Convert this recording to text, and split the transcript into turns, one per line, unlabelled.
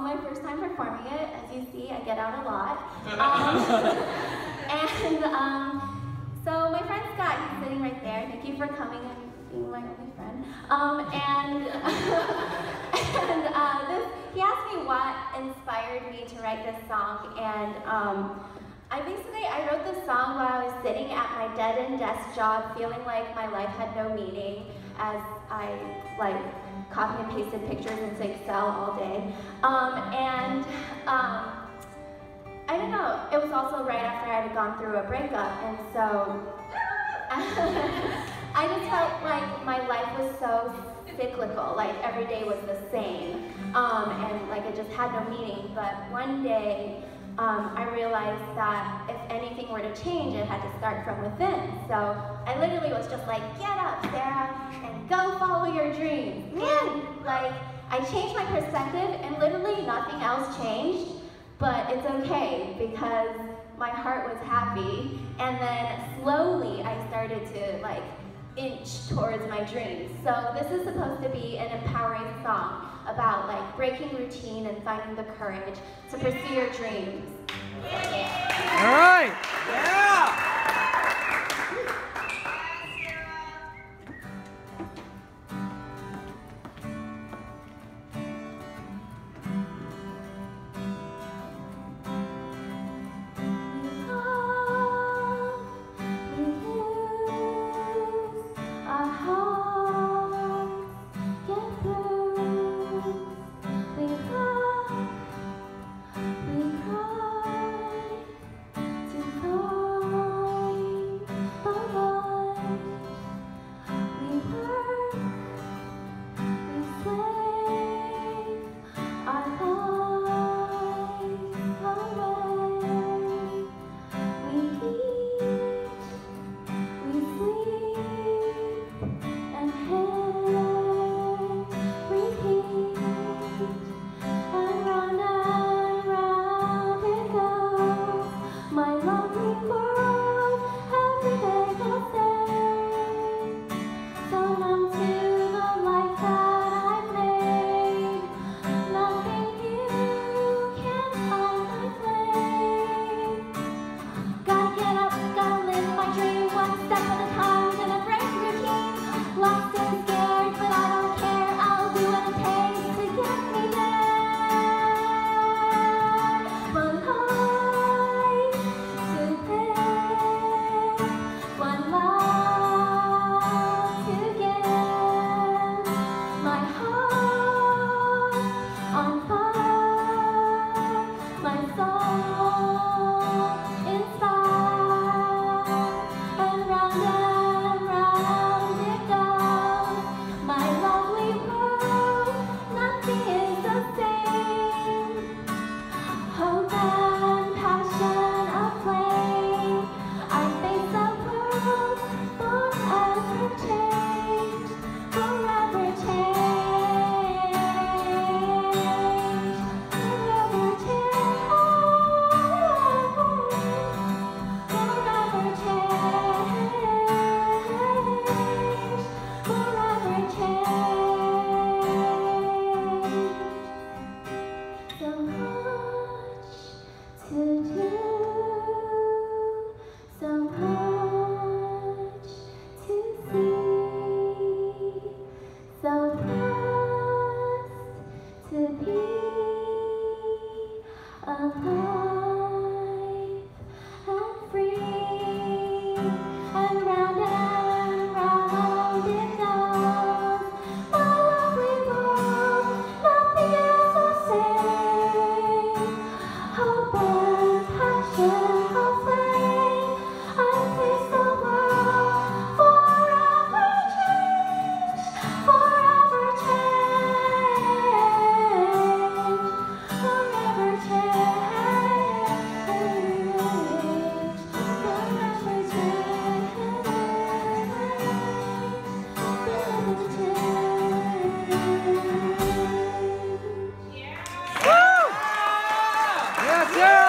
my first time performing it. As you see, I get out a lot. Um, and um, so my friend Scott, he's sitting right there. Thank you for coming and being my only friend. Um, and and uh, this, he asked me what inspired me to write this song, and um, I basically I wrote this song while I was sitting at my dead end desk job, feeling like my life had no meaning as I like copy and pasted pictures into Excel all day. Um, and um, I don't know, it was also right after I had gone through a breakup, and so I just felt like my life was so cyclical, like every day was the same, um, and like it just had no meaning. But one day, um, I realized that if anything were to change, it had to start from within. So I literally was just like, get up, Sarah, and go follow your dreams. Man, like, I changed my perspective, and literally nothing else changed, but it's okay because my heart was happy. And then slowly I started to, like, inch towards my dreams. So this is supposed to be an empowering song about like breaking routine and finding the courage to pursue your dreams.
All right. Yeah. ¡Gracias!